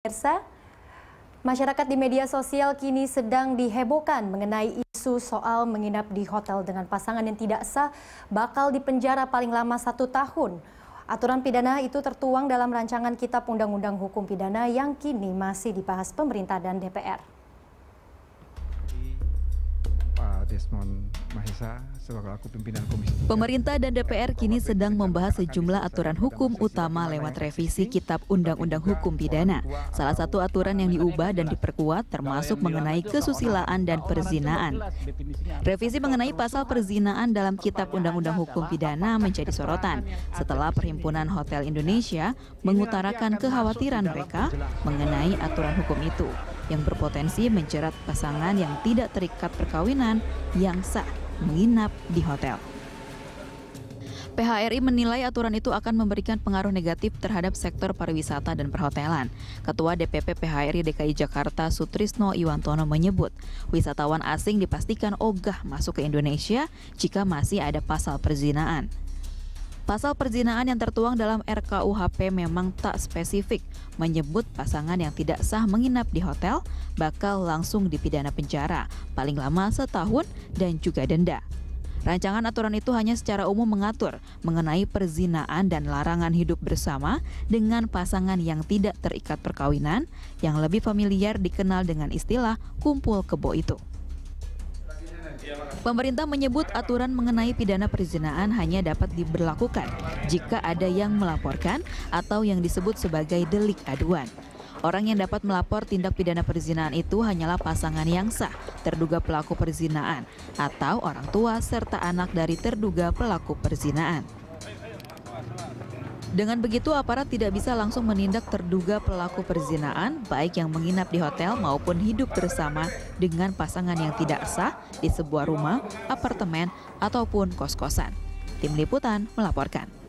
Pemirsa, masyarakat di media sosial kini sedang dihebohkan mengenai isu soal menginap di hotel dengan pasangan yang tidak sah bakal dipenjara paling lama satu tahun. Aturan pidana itu tertuang dalam rancangan Kitab Undang-Undang Hukum Pidana yang kini masih dibahas pemerintah dan DPR. Desmond Mahesa selaku pimpinan komisi. Pemerintah dan DPR kini sedang membahas sejumlah aturan hukum utama lewat revisi Kitab Undang-Undang Hukum Pidana. Salah satu aturan yang diubah dan diperkuat termasuk mengenai kesusilaan dan perzinaan. Revisi mengenai pasal perzinaan dalam Kitab Undang-Undang Hukum Pidana menjadi sorotan setelah Perhimpunan Hotel Indonesia mengutarakan kekhawatiran mereka mengenai aturan hukum itu yang berpotensi menjerat pasangan yang tidak terikat perkawinan yang sah menginap di hotel. PHRI menilai aturan itu akan memberikan pengaruh negatif terhadap sektor pariwisata dan perhotelan. Ketua DPP PHRI DKI Jakarta Sutrisno Iwantono menyebut, wisatawan asing dipastikan ogah masuk ke Indonesia jika masih ada pasal perzinaan. Pasal perzinaan yang tertuang dalam RKUHP memang tak spesifik, menyebut pasangan yang tidak sah menginap di hotel bakal langsung dipidana penjara, paling lama setahun dan juga denda. Rancangan aturan itu hanya secara umum mengatur mengenai perzinaan dan larangan hidup bersama dengan pasangan yang tidak terikat perkawinan, yang lebih familiar dikenal dengan istilah kumpul kebo itu. Pemerintah menyebut aturan mengenai pidana perzinaan hanya dapat diberlakukan jika ada yang melaporkan atau yang disebut sebagai delik aduan. Orang yang dapat melapor tindak pidana perzinaan itu hanyalah pasangan yang sah, terduga pelaku perzinaan, atau orang tua serta anak dari terduga pelaku perzinaan. Dengan begitu, aparat tidak bisa langsung menindak terduga pelaku perzinaan, baik yang menginap di hotel maupun hidup bersama dengan pasangan yang tidak sah di sebuah rumah, apartemen, ataupun kos-kosan. Tim Liputan melaporkan.